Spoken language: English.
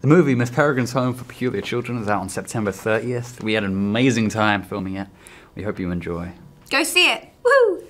The movie Miss Peregrine's Home for Peculiar Children is out on September 30th. We had an amazing time filming it. We hope you enjoy. Go see it. Woo!